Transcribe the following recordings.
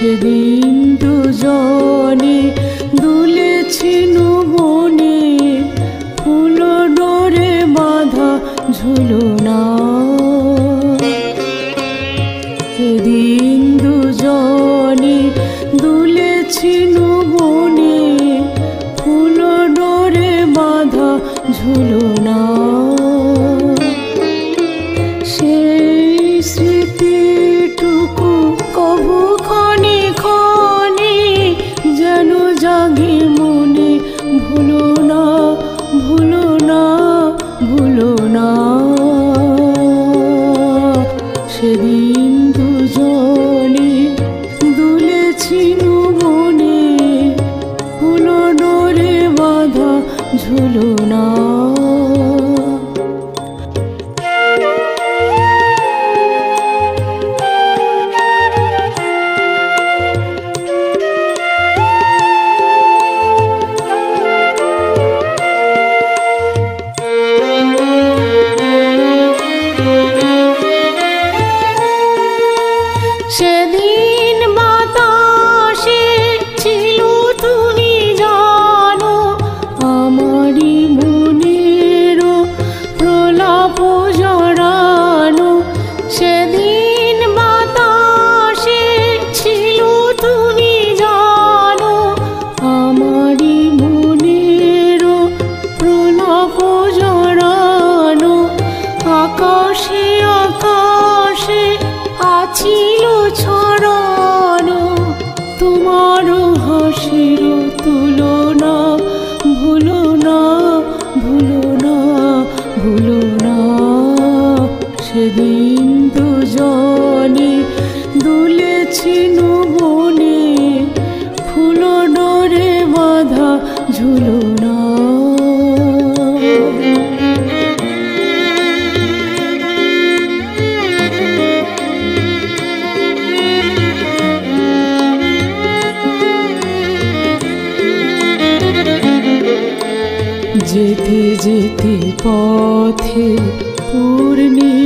সেদিন দুজনে দুলেছি বনে ফুল ডরে বাঁধা ঝুলনা সেদিন দুজনে দুলেছি বনে ফুল ডরে বাঁধা ঝুলনা সেই স্মৃতি মনে ফুল ডোরে বাধা ঝুলুন। যেতে যেতে পথে পূর্ণিমারাতে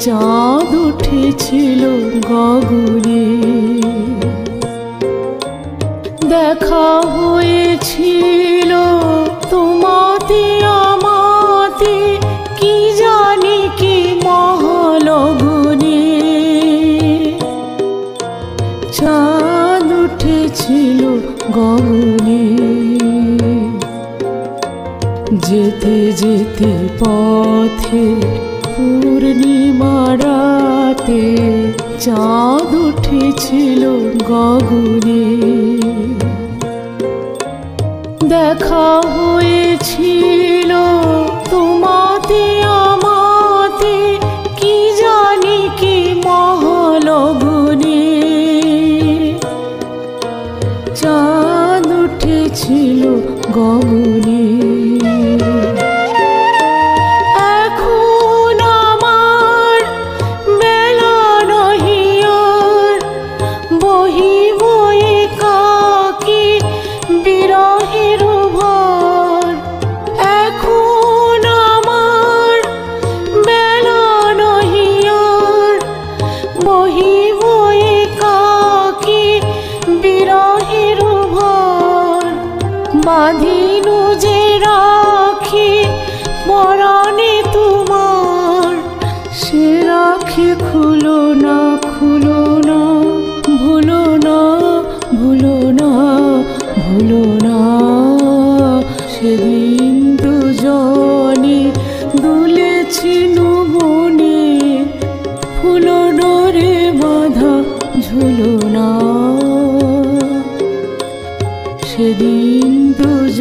চাঁদ উঠেছিল গগনে। দেখা হয়েছিল তোমাতে, আমাতে, কি জানি কি মহলগুনে। চাঁদ উঠেছিল গগনে। যেতে যেতে পথে পূর্ণিমা রাতে চাঁদ উঠেছিল গগনে। দেখা হয়েছিল তোমাতে আমাতে, কি জানি কি মহলগুনে। চাঁদ উঠেছিল গগনে। বাঁধিনু যে রাখি মরণে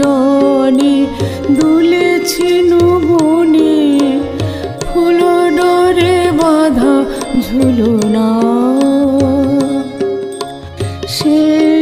জনে দুলেছি বনে ফুল ডরে বাধা ঝুলো না সে